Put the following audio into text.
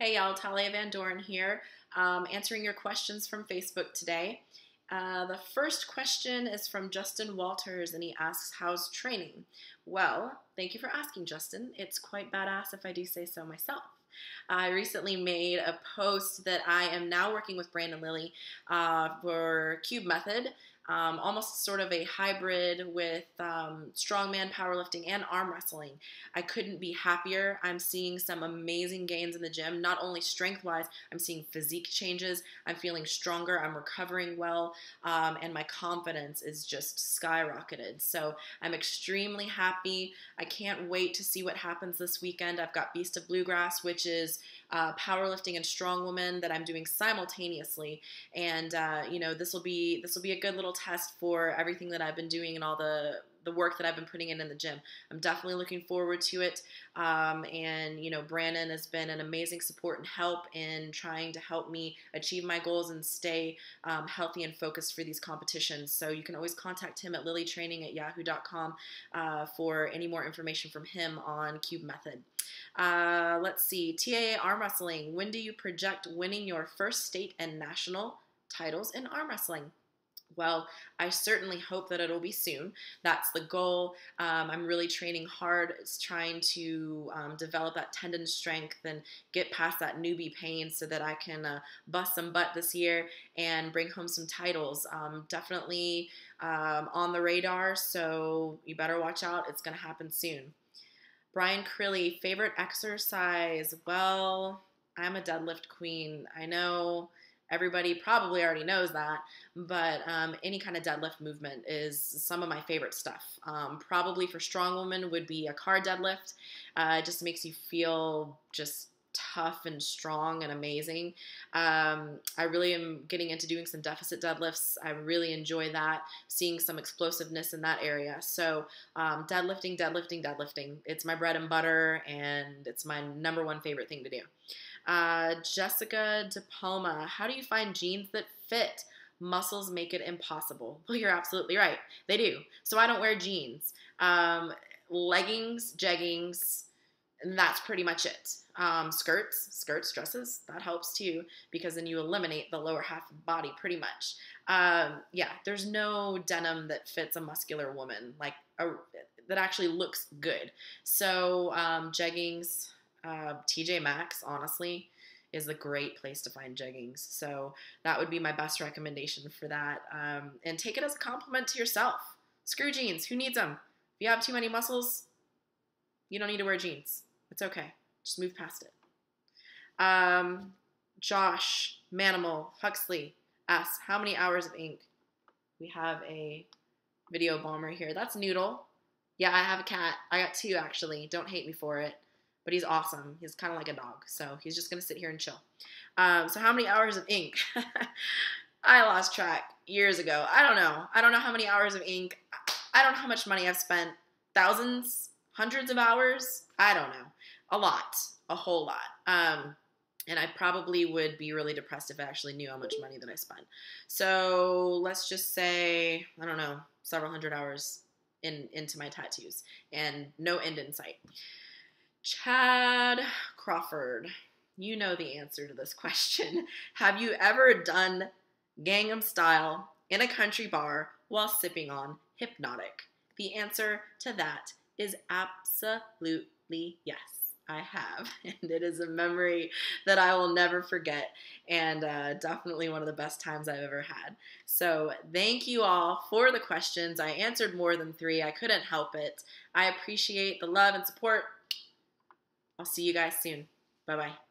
Hey y'all, Talia VanDoran here, um, answering your questions from Facebook today. Uh, the first question is from Justin Walters, and he asks, How's training? Well, thank you for asking, Justin. It's quite badass if I do say so myself. I recently made a post that I am now working with Brandon Lilly uh, for Cube Method um, almost sort of a hybrid with um, strongman powerlifting and arm wrestling. I couldn't be happier. I'm seeing some amazing gains in the gym, not only strength wise, I'm seeing physique changes. I'm feeling stronger, I'm recovering well, um, and my confidence is just skyrocketed. So I'm extremely happy. I can't wait to see what happens this weekend. I've got Beast of Bluegrass, which is uh, powerlifting and strong woman that I'm doing simultaneously, and uh, you know this will be this will be a good little test for everything that I've been doing and all the the work that I've been putting in in the gym. I'm definitely looking forward to it. Um, and you know, Brandon has been an amazing support and help in trying to help me achieve my goals and stay um, healthy and focused for these competitions. So you can always contact him at lilytraining at yahoo.com uh, for any more information from him on Cube Method. Uh, let's see, TAA arm wrestling. When do you project winning your first state and national titles in arm wrestling? Well, I certainly hope that it'll be soon. That's the goal. Um, I'm really training hard. It's trying to um, develop that tendon strength and get past that newbie pain so that I can uh, bust some butt this year and bring home some titles. Um, definitely um, on the radar, so you better watch out. It's going to happen soon. Brian Crilly, favorite exercise? Well, I'm a deadlift queen. I know everybody probably already knows that, but um, any kind of deadlift movement is some of my favorite stuff. Um, probably for strong women would be a car deadlift. Uh, it just makes you feel just tough and strong and amazing. Um, I really am getting into doing some deficit deadlifts. I really enjoy that, seeing some explosiveness in that area. So, um, deadlifting, deadlifting, deadlifting. It's my bread and butter, and it's my number one favorite thing to do. Uh, Jessica De Palma, how do you find jeans that fit? Muscles make it impossible. Well, you're absolutely right. They do. So I don't wear jeans. Um, leggings, jeggings, and that's pretty much it. Um, skirts, skirts, dresses, that helps too because then you eliminate the lower half of the body pretty much. Um, yeah, there's no denim that fits a muscular woman like a, that actually looks good. So um, jeggings, uh, TJ Maxx, honestly, is a great place to find jeggings. So that would be my best recommendation for that. Um, and take it as a compliment to yourself. Screw jeans. Who needs them? If you have too many muscles, you don't need to wear jeans. It's okay. Just move past it. Um, Josh, Manimal, Huxley asks, how many hours of ink? We have a video bomber here. That's Noodle. Yeah, I have a cat. I got two actually. Don't hate me for it. But he's awesome. He's kind of like a dog. So he's just going to sit here and chill. Um, so, how many hours of ink? I lost track years ago. I don't know. I don't know how many hours of ink. I don't know how much money I've spent. Thousands? Hundreds of hours? I don't know a lot, a whole lot. Um, and I probably would be really depressed if I actually knew how much money that I spent. So let's just say, I don't know, several hundred hours in into my tattoos and no end in sight. Chad Crawford, you know the answer to this question. Have you ever done Gangnam style in a country bar while sipping on Hpnotiq? The answer to that is absolutely yes. I have, and it is a memory that I will never forget, and uh, definitely one of the best times I've ever had. So, thank you all for the questions. I answered more than three, I couldn't help it. I appreciate the love and support. I'll see you guys soon. Bye bye.